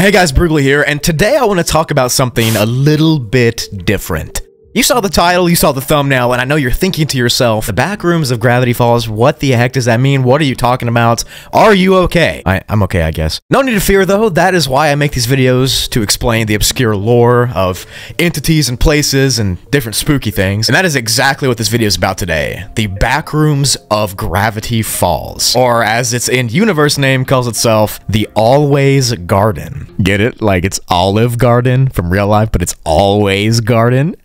Hey guys, Broogli here, and today I want to talk about something a little bit different. You saw the title, you saw the thumbnail, and I know you're thinking to yourself, the back rooms of Gravity Falls, what the heck does that mean? What are you talking about? Are you okay? I, I'm okay, I guess. No need to fear though, that is why I make these videos, to explain the obscure lore of entities and places and different spooky things. And that is exactly what this video is about today. The back rooms of Gravity Falls. Or as its in-universe name calls itself, the Always Garden. Get it? Like it's Olive Garden from real life, but it's Always Garden?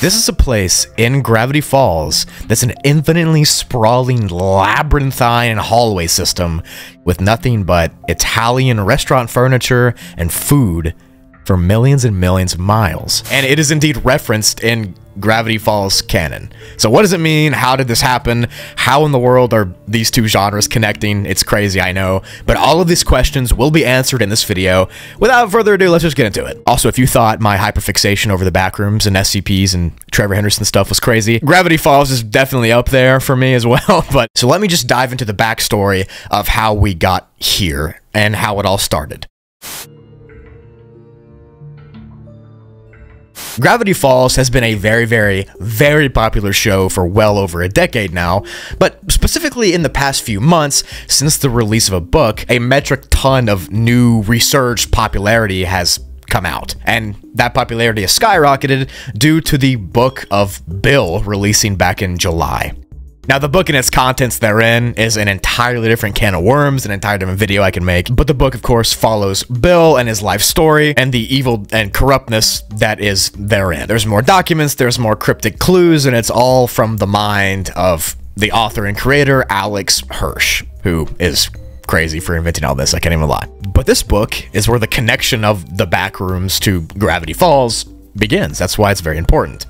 This is a place in Gravity Falls that's an infinitely sprawling labyrinthine hallway system with nothing but Italian restaurant furniture and food for millions and millions of miles. And it is indeed referenced in Gravity Falls canon. So what does it mean? How did this happen? How in the world are these two genres connecting? It's crazy, I know. But all of these questions will be answered in this video. Without further ado, let's just get into it. Also, if you thought my hyperfixation over the backrooms and SCPs and Trevor Henderson stuff was crazy, Gravity Falls is definitely up there for me as well. But so let me just dive into the backstory of how we got here and how it all started. Gravity Falls has been a very, very, very popular show for well over a decade now, but specifically in the past few months, since the release of a book, a metric ton of new resurged popularity has come out. And that popularity has skyrocketed due to the Book of Bill releasing back in July. Now, the book and its contents therein is an entirely different can of worms, an entirely different video I can make, but the book, of course, follows Bill and his life story and the evil and corruptness that is therein. There's more documents, there's more cryptic clues, and it's all from the mind of the author and creator, Alex Hirsch, who is crazy for inventing all this, I can't even lie. But this book is where the connection of the backrooms to Gravity Falls begins. That's why it's very important.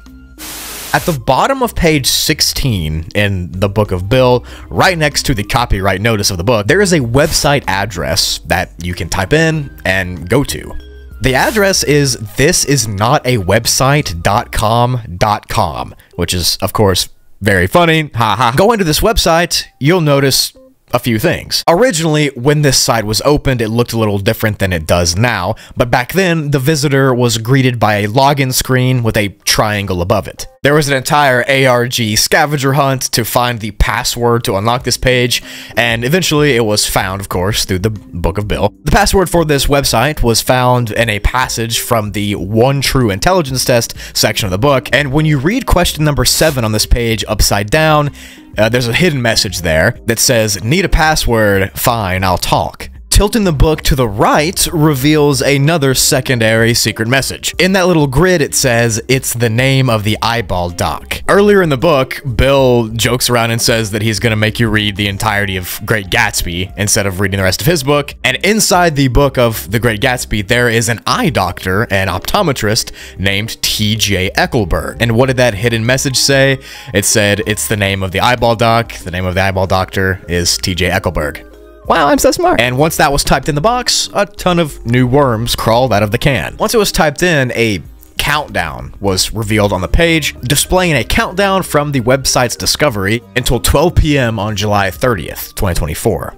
At the bottom of page 16 in the Book of Bill, right next to the copyright notice of the book, there is a website address that you can type in and go to. The address is thisisnotawebsitedotcom.com, which is, of course, very funny. Haha. Go into this website, you'll notice a few things. Originally, when this site was opened, it looked a little different than it does now, but back then, the visitor was greeted by a login screen with a triangle above it. There was an entire ARG scavenger hunt to find the password to unlock this page, and eventually it was found, of course, through the Book of Bill. The password for this website was found in a passage from the One True Intelligence Test section of the book, and when you read question number 7 on this page upside down, uh, there's a hidden message there that says, Need a password? Fine, I'll talk tilting the book to the right reveals another secondary secret message. In that little grid, it says it's the name of the eyeball doc. Earlier in the book, Bill jokes around and says that he's gonna make you read the entirety of Great Gatsby instead of reading the rest of his book. And inside the book of The Great Gatsby, there is an eye doctor, an optometrist named T.J. Eckleburg. And what did that hidden message say? It said it's the name of the eyeball doc. The name of the eyeball doctor is T.J. Eckleburg. Wow, I'm so smart. And once that was typed in the box, a ton of new worms crawled out of the can. Once it was typed in, a countdown was revealed on the page, displaying a countdown from the website's discovery until 12 p.m. on July 30th, 2024.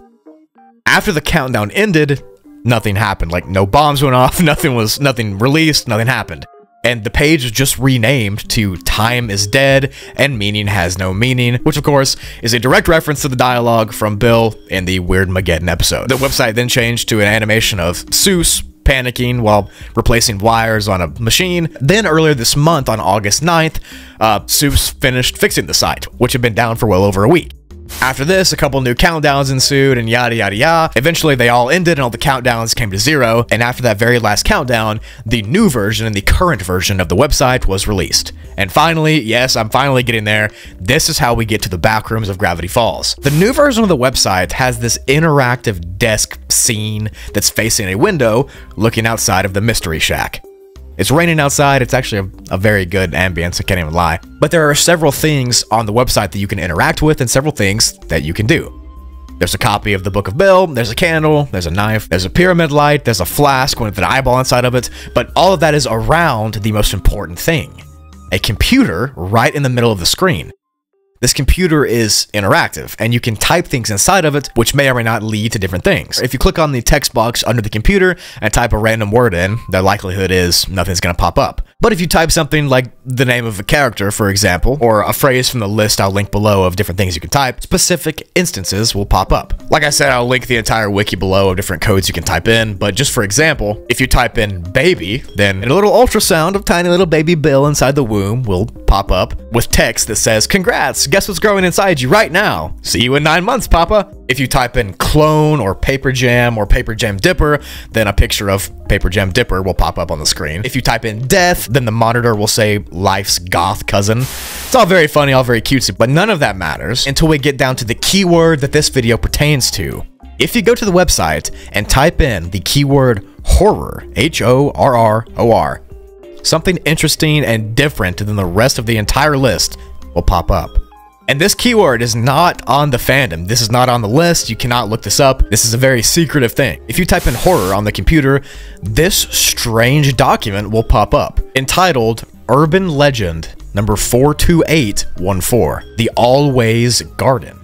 After the countdown ended, nothing happened. Like no bombs went off, nothing was nothing released, nothing happened and the page is just renamed to Time is Dead and Meaning Has No Meaning, which of course is a direct reference to the dialogue from Bill in the Weirdmageddon episode. The website then changed to an animation of Soos panicking while replacing wires on a machine. Then earlier this month on August 9th, uh, Soos finished fixing the site, which had been down for well over a week. After this, a couple new countdowns ensued and yada yada yada. Eventually, they all ended and all the countdowns came to zero. And after that very last countdown, the new version and the current version of the website was released. And finally, yes, I'm finally getting there. This is how we get to the backrooms of Gravity Falls. The new version of the website has this interactive desk scene that's facing a window looking outside of the Mystery Shack. It's raining outside. It's actually a, a, very good ambience. I can't even lie. But there are several things on the website that you can interact with and several things that you can do. There's a copy of the Book of Bill, there's a candle, there's a knife, there's a pyramid light, there's a flask with an eyeball inside of it, but all of that is around the most important thing. A computer right in the middle of the screen. This computer is interactive, and you can type things inside of it, which may or may not lead to different things. If you click on the text box under the computer and type a random word in, the likelihood is nothing's going to pop up. But if you type something like the name of a character, for example, or a phrase from the list I'll link below of different things you can type, specific instances will pop up. Like I said, I'll link the entire wiki below of different codes you can type in, but just for example, if you type in baby, then a little ultrasound of tiny little baby Bill inside the womb will pop up with text that says, Congrats, guess what's growing inside you right now? See you in nine months, Papa. If you type in clone or paper jam or paper jam dipper, then a picture of paper jam dipper will pop up on the screen. If you type in death, then the monitor will say life's goth cousin. It's all very funny, all very cutesy, but none of that matters until we get down to the keyword that this video pertains to. If you go to the website and type in the keyword horror, H O R R O R, something interesting and different than the rest of the entire list will pop up. And this keyword is not on the fandom. This is not on the list. You cannot look this up. This is a very secretive thing. If you type in horror on the computer, this strange document will pop up entitled Urban Legend number 42814, The Always Garden.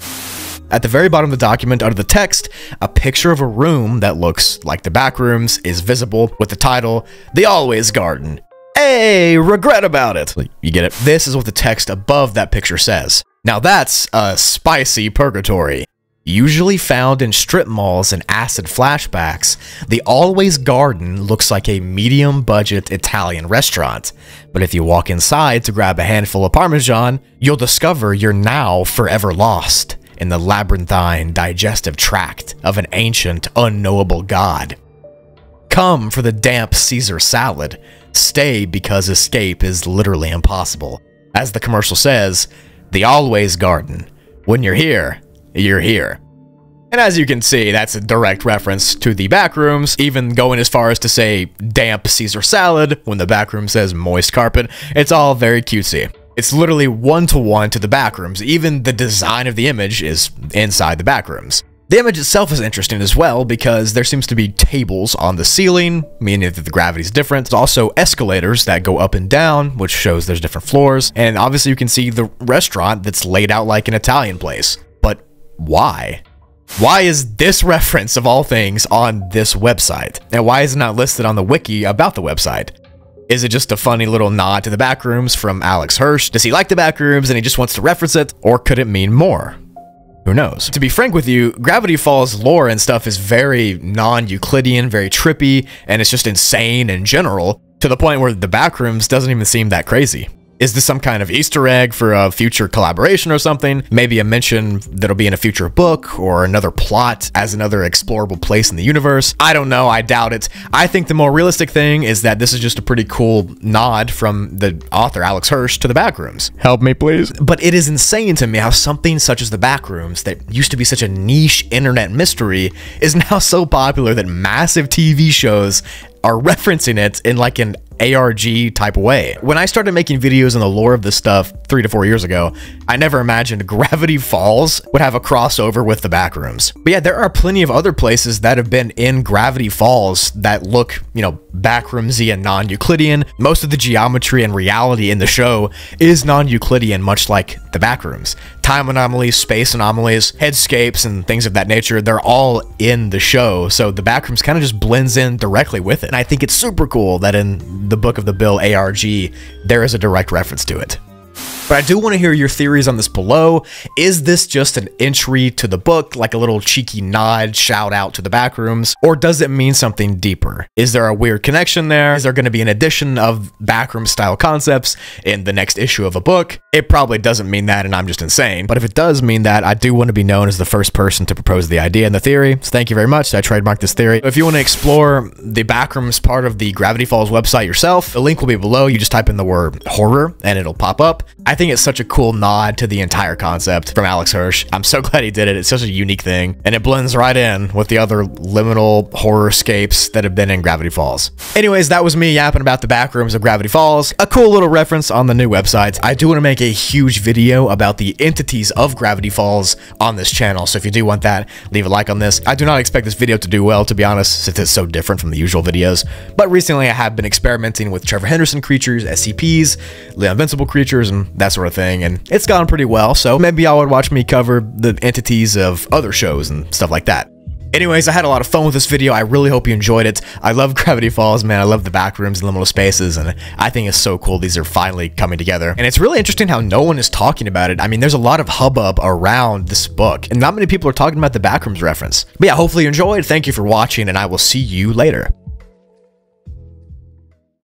At the very bottom of the document, under the text, a picture of a room that looks like the back rooms is visible with the title, The Always Garden. Hey, regret about it. You get it? This is what the text above that picture says. Now that's a spicy purgatory. Usually found in strip malls and acid flashbacks, the Always Garden looks like a medium budget Italian restaurant. But if you walk inside to grab a handful of Parmesan, you'll discover you're now forever lost in the labyrinthine digestive tract of an ancient, unknowable god. Come for the damp Caesar salad. Stay because escape is literally impossible. As the commercial says, the Always Garden. When you're here, you're here. And as you can see, that's a direct reference to the backrooms, even going as far as to say damp Caesar salad when the backroom says moist carpet. It's all very cutesy. It's literally one to one to the backrooms. Even the design of the image is inside the backrooms. The image itself is interesting as well because there seems to be tables on the ceiling, meaning that the gravity is different. There's also escalators that go up and down, which shows there's different floors. And obviously you can see the restaurant that's laid out like an Italian place. But why? Why is this reference of all things on this website? And why is it not listed on the wiki about the website? Is it just a funny little nod to the backrooms from Alex Hirsch? Does he like the backrooms and he just wants to reference it? Or could it mean more? Who knows? To be frank with you, Gravity Falls lore and stuff is very non-Euclidean, very trippy, and it's just insane in general, to the point where the backrooms doesn't even seem that crazy. Is this some kind of Easter egg for a future collaboration or something? Maybe a mention that'll be in a future book or another plot as another explorable place in the universe? I don't know. I doubt it. I think the more realistic thing is that this is just a pretty cool nod from the author Alex Hirsch to the backrooms. Help me, please. But it is insane to me how something such as the backrooms that used to be such a niche internet mystery is now so popular that massive TV shows are referencing it in like an ARG type way. When I started making videos on the lore of this stuff three to four years ago, I never imagined Gravity Falls would have a crossover with the backrooms. But yeah, there are plenty of other places that have been in Gravity Falls that look, you know, backroomsy and non-Euclidean. Most of the geometry and reality in the show is non-Euclidean, much like the backrooms. Time anomalies, space anomalies, headscapes, and things of that nature, they're all in the show. So the backrooms kind of just blends in directly with it. And I think it's super cool that in the Book of the Bill ARG, there is a direct reference to it. But I do want to hear your theories on this below. Is this just an entry to the book, like a little cheeky nod, shout out to the backrooms, or does it mean something deeper? Is there a weird connection there? Is there going to be an addition of backroom style concepts in the next issue of a book? It probably doesn't mean that, and I'm just insane. But if it does mean that, I do want to be known as the first person to propose the idea and the theory. So thank you very much. I trademarked this theory. If you want to explore the backrooms part of the Gravity Falls website yourself, the link will be below. You just type in the word horror and it'll pop up. I think it's such a cool nod to the entire concept from Alex Hirsch. I'm so glad he did it. It's such a unique thing, and it blends right in with the other liminal horror escapes that have been in Gravity Falls. Anyways, that was me yapping about the backrooms of Gravity Falls. A cool little reference on the new website. I do want to make a huge video about the entities of Gravity Falls on this channel, so if you do want that, leave a like on this. I do not expect this video to do well, to be honest, since it's so different from the usual videos, but recently I have been experimenting with Trevor Henderson creatures, SCPs, the Invincible creatures, and that that sort of thing, and it's gone pretty well, so maybe y'all would watch me cover the entities of other shows and stuff like that. Anyways, I had a lot of fun with this video. I really hope you enjoyed it. I love Gravity Falls, man. I love the back rooms and liminal spaces, and I think it's so cool these are finally coming together. And it's really interesting how no one is talking about it. I mean, there's a lot of hubbub around this book, and not many people are talking about the backrooms reference. But yeah, hopefully you enjoyed. Thank you for watching, and I will see you later.